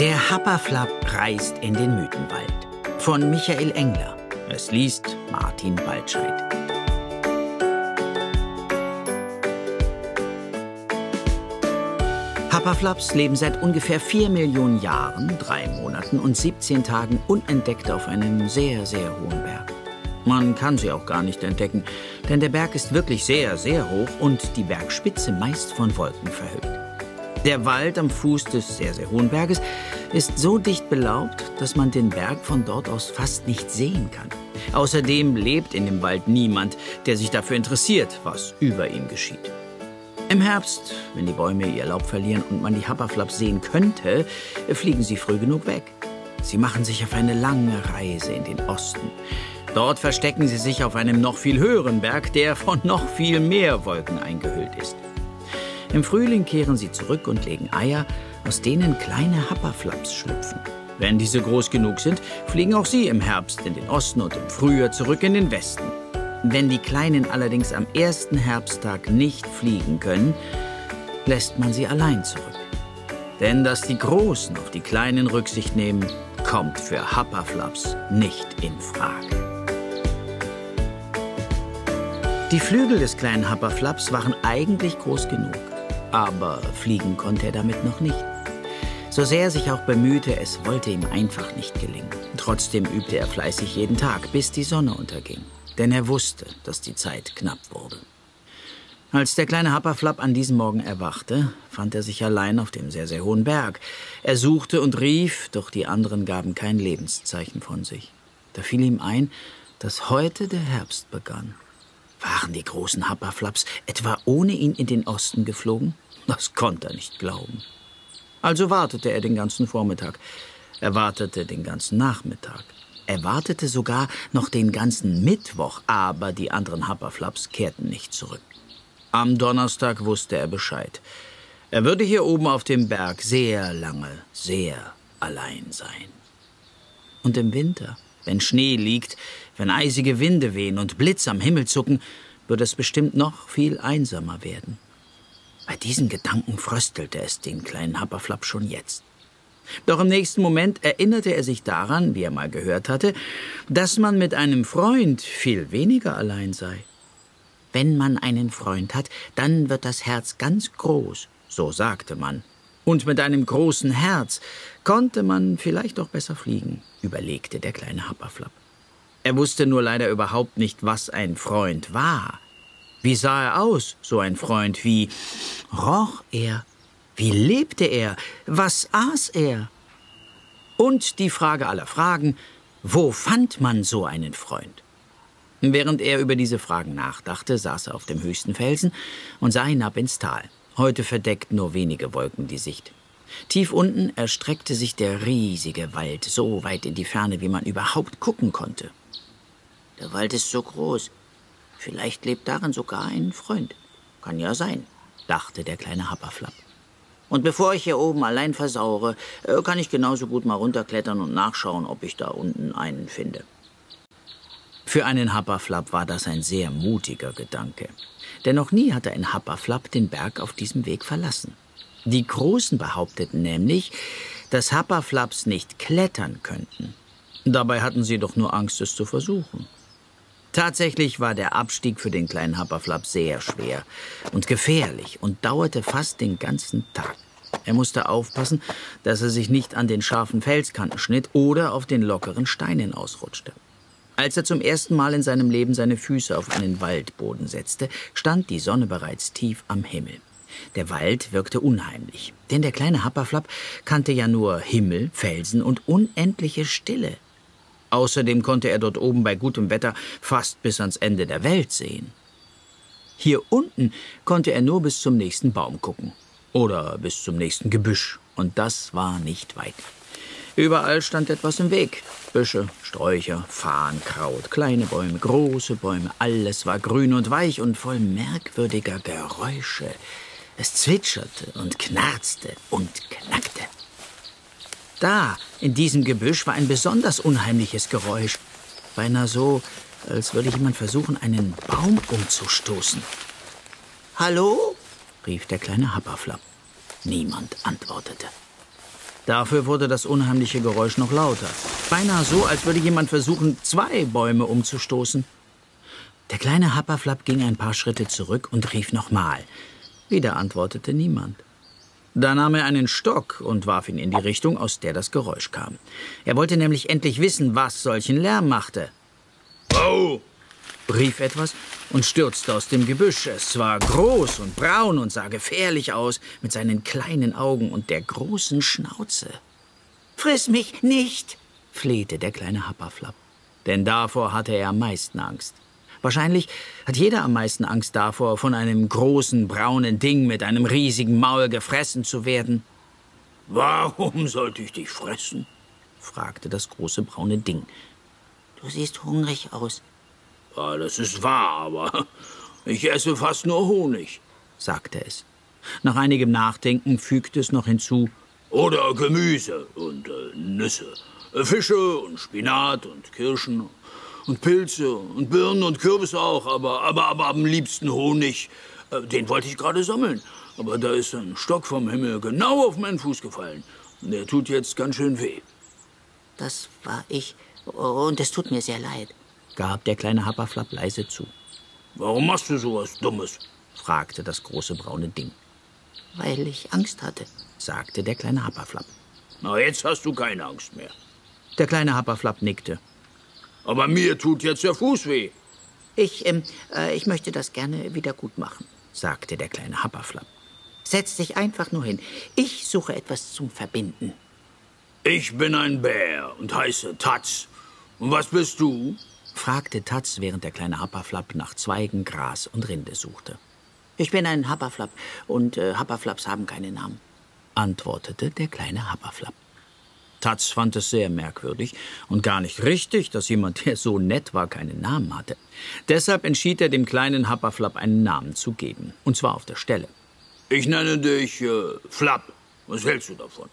Der Happerflapp reist in den Mythenwald. Von Michael Engler. Es liest Martin Waldscheid. Happerflapps leben seit ungefähr vier Millionen Jahren, drei Monaten und 17 Tagen unentdeckt auf einem sehr, sehr hohen Berg. Man kann sie auch gar nicht entdecken, denn der Berg ist wirklich sehr, sehr hoch und die Bergspitze meist von Wolken verhüllt. Der Wald am Fuß des sehr, sehr hohen Berges ist so dicht belaubt, dass man den Berg von dort aus fast nicht sehen kann. Außerdem lebt in dem Wald niemand, der sich dafür interessiert, was über ihn geschieht. Im Herbst, wenn die Bäume ihr Laub verlieren und man die Happerflaps sehen könnte, fliegen sie früh genug weg. Sie machen sich auf eine lange Reise in den Osten. Dort verstecken sie sich auf einem noch viel höheren Berg, der von noch viel mehr Wolken eingehüllt ist. Im Frühling kehren sie zurück und legen Eier, aus denen kleine Happerflaps schlüpfen. Wenn diese groß genug sind, fliegen auch sie im Herbst in den Osten und im Frühjahr zurück in den Westen. Wenn die Kleinen allerdings am ersten Herbsttag nicht fliegen können, lässt man sie allein zurück. Denn dass die Großen auf die Kleinen Rücksicht nehmen, kommt für Happerflaps nicht in Frage. Die Flügel des kleinen Happerflaps waren eigentlich groß genug. Aber fliegen konnte er damit noch nicht. So sehr er sich auch bemühte, es wollte ihm einfach nicht gelingen. Trotzdem übte er fleißig jeden Tag, bis die Sonne unterging. Denn er wusste, dass die Zeit knapp wurde. Als der kleine Happerflapp an diesem Morgen erwachte, fand er sich allein auf dem sehr, sehr hohen Berg. Er suchte und rief, doch die anderen gaben kein Lebenszeichen von sich. Da fiel ihm ein, dass heute der Herbst begann. Waren die großen Happerflaps etwa ohne ihn in den Osten geflogen? Das konnte er nicht glauben. Also wartete er den ganzen Vormittag. Er wartete den ganzen Nachmittag. Er wartete sogar noch den ganzen Mittwoch, aber die anderen Happerflaps kehrten nicht zurück. Am Donnerstag wusste er Bescheid. Er würde hier oben auf dem Berg sehr lange, sehr allein sein. Und im Winter, wenn Schnee liegt, wenn eisige Winde wehen und Blitz am Himmel zucken, wird es bestimmt noch viel einsamer werden. Bei diesem Gedanken fröstelte es den kleinen Happerflapp schon jetzt. Doch im nächsten Moment erinnerte er sich daran, wie er mal gehört hatte, dass man mit einem Freund viel weniger allein sei. Wenn man einen Freund hat, dann wird das Herz ganz groß, so sagte man. Und mit einem großen Herz konnte man vielleicht auch besser fliegen, überlegte der kleine Happerflapp. Er wusste nur leider überhaupt nicht, was ein Freund war. Wie sah er aus, so ein Freund? Wie roch er? Wie lebte er? Was aß er? Und die Frage aller Fragen, wo fand man so einen Freund? Während er über diese Fragen nachdachte, saß er auf dem höchsten Felsen und sah hinab ins Tal. Heute verdeckt nur wenige Wolken die Sicht. Tief unten erstreckte sich der riesige Wald so weit in die Ferne, wie man überhaupt gucken konnte. Der Wald ist so groß. Vielleicht lebt darin sogar ein Freund. Kann ja sein, dachte der kleine Happerflapp. Und bevor ich hier oben allein versaure, äh, kann ich genauso gut mal runterklettern und nachschauen, ob ich da unten einen finde. Für einen Happerflapp war das ein sehr mutiger Gedanke. Denn noch nie hatte ein Happerflapp den Berg auf diesem Weg verlassen. Die Großen behaupteten nämlich, dass Happerflapps nicht klettern könnten. Dabei hatten sie doch nur Angst, es zu versuchen. Tatsächlich war der Abstieg für den kleinen Happerflapp sehr schwer und gefährlich und dauerte fast den ganzen Tag. Er musste aufpassen, dass er sich nicht an den scharfen Felskanten schnitt oder auf den lockeren Steinen ausrutschte. Als er zum ersten Mal in seinem Leben seine Füße auf einen Waldboden setzte, stand die Sonne bereits tief am Himmel. Der Wald wirkte unheimlich, denn der kleine Happerflapp kannte ja nur Himmel, Felsen und unendliche Stille. Außerdem konnte er dort oben bei gutem Wetter fast bis ans Ende der Welt sehen. Hier unten konnte er nur bis zum nächsten Baum gucken. Oder bis zum nächsten Gebüsch. Und das war nicht weit. Überall stand etwas im Weg. Büsche, Sträucher, Farnkraut, kleine Bäume, große Bäume. Alles war grün und weich und voll merkwürdiger Geräusche. Es zwitscherte und knarzte und knackte. Da, in diesem Gebüsch, war ein besonders unheimliches Geräusch. Beinahe so, als würde jemand versuchen, einen Baum umzustoßen. Hallo? rief der kleine Happerflapp. Niemand antwortete. Dafür wurde das unheimliche Geräusch noch lauter. Beinahe so, als würde jemand versuchen, zwei Bäume umzustoßen. Der kleine Happerflapp ging ein paar Schritte zurück und rief nochmal. Wieder antwortete niemand. Da nahm er einen Stock und warf ihn in die Richtung, aus der das Geräusch kam. Er wollte nämlich endlich wissen, was solchen Lärm machte. Au! Rief etwas und stürzte aus dem Gebüsch. Es war groß und braun und sah gefährlich aus, mit seinen kleinen Augen und der großen Schnauze. Friss mich nicht, flehte der kleine Happerflapp. Denn davor hatte er am meisten Angst. Wahrscheinlich hat jeder am meisten Angst davor, von einem großen braunen Ding mit einem riesigen Maul gefressen zu werden. Warum sollte ich dich fressen? fragte das große braune Ding. Du siehst hungrig aus. Ja, das ist wahr, aber ich esse fast nur Honig, sagte es. Nach einigem Nachdenken fügte es noch hinzu. Oder Gemüse und äh, Nüsse, Fische und Spinat und Kirschen und Pilze und Birnen und Kürbis auch, aber, aber, aber am liebsten Honig. Äh, den wollte ich gerade sammeln. Aber da ist ein Stock vom Himmel genau auf meinen Fuß gefallen. Und der tut jetzt ganz schön weh. Das war ich. Und es tut mir sehr leid, gab der kleine Happerflapp leise zu. Warum machst du sowas Dummes? fragte das große braune Ding. Weil ich Angst hatte, sagte der kleine Happerflapp. Na, jetzt hast du keine Angst mehr. Der kleine Happerflapp nickte. Aber mir tut jetzt der Fuß weh. Ich, ähm, äh, ich möchte das gerne wieder gut machen, sagte der kleine Happerflapp. Setz dich einfach nur hin. Ich suche etwas zum Verbinden. Ich bin ein Bär und heiße Tatz. Und was bist du? Fragte Tatz, während der kleine Happerflapp nach Zweigen, Gras und Rinde suchte. Ich bin ein Happerflapp und äh, Happerflapps haben keine Namen, antwortete der kleine Happerflapp. Tatz fand es sehr merkwürdig und gar nicht richtig, dass jemand, der so nett war, keinen Namen hatte. Deshalb entschied er, dem kleinen Happerflapp einen Namen zu geben. Und zwar auf der Stelle. Ich nenne dich äh, Flapp. Was hältst du davon?